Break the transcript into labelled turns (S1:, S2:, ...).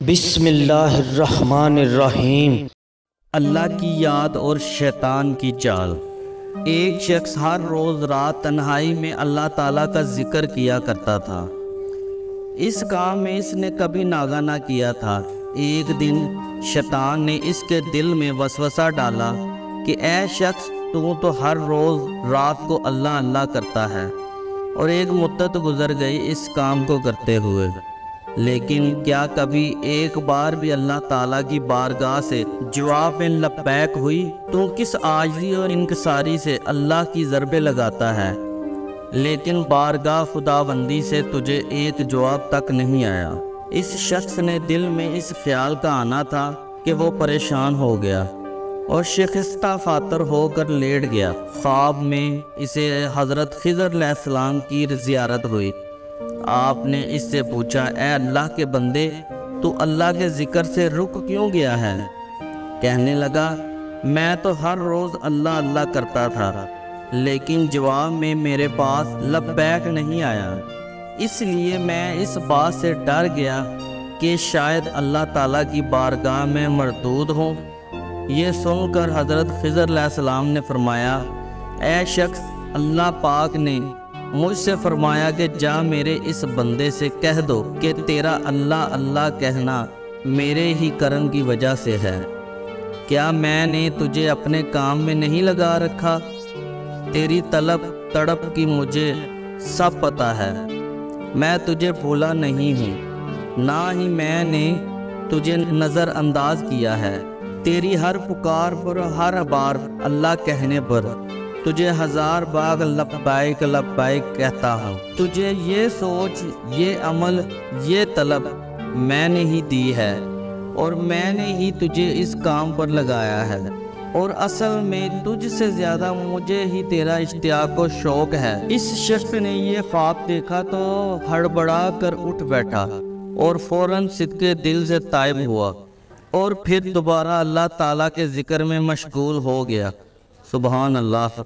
S1: बिस्मिल्लाहिर्रहमानिर्रहीम। अल्लाह की याद और शैतान की चाल। एक शख्स हर रोज़ रात तन्हाई में अल्लाह ताला का ज़िक्र किया करता था। इस काम में इसने कभी नागा ना किया था। एक दिन शैतान ने इसके दिल में वसवसा डाला कि ए शख्स, तू तो हर रोज़ रात को अल्लाह अल्लाह करता है। और एक मुद्दत गुजर गई इस काम को करते हुए। लेकिन क्या कभी एक बार भी अल्लाह ताला की बारगाह से जवाब में लपैक हुई? तो किस आजी और इनकसारी से अल्लाह की ज़रबे लगाता है? लेकिन बारगाह खुदाबंदी से तुझे एक जवाब तक नहीं आया। इस शख्स ने दिल में इस ख्याल का आना था कि वो परेशान हो गया और शिकस्ता फातर होकर लेट गया। ख्वाब में इसे हज़रत खिजर की जियारत हुई। आपने इससे पूछा ए अल्लाह के बंदे तू अल्लाह के ज़िक्र से रुक क्यों गया है? कहने लगा, मैं तो हर रोज़ अल्लाह अल्लाह करता था, लेकिन जवाब में मेरे पास लबैक नहीं आया। इसलिए मैं इस बात से डर गया कि शायद अल्लाह ताला की बारगाह में मरदूद हूँ। ये सुनकर हज़रत खिजर सलाम ने फरमाया ए शख्स, अल्लाह पाक ने मुझसे फरमाया कि जा मेरे इस बंदे से कह दो कि तेरा अल्लाह अल्लाह कहना मेरे ही कर्म की वजह से है। क्या मैंने तुझे अपने काम में नहीं लगा रखा? तेरी तलब तड़प की मुझे सब पता है। मैं तुझे भूला नहीं हूँ, ना ही मैंने तुझे नज़रअंदाज किया है। तेरी हर पुकार पर, हर बार अल्लाह कहने पर तुझे हज़ार बाग लबाइक लबाइक कहता हूँ। तुझे ये सोच, ये अमल, ये तलब मैंने ही दी है और मैंने ही तुझे इस काम पर लगाया है। और असल में तुझसे ज़्यादा मुझे ही तेरा इश्तियाक को शौक है। इस शख्स ने ये ख्वाब देखा तो हड़बड़ा कर उठ बैठा और फ़ौरन सिद्के दिल से तायब हुआ और फिर दोबारा अल्लाह ताला के ज़िक्र में मशगूल हो गया। सुबहान अल्लाह।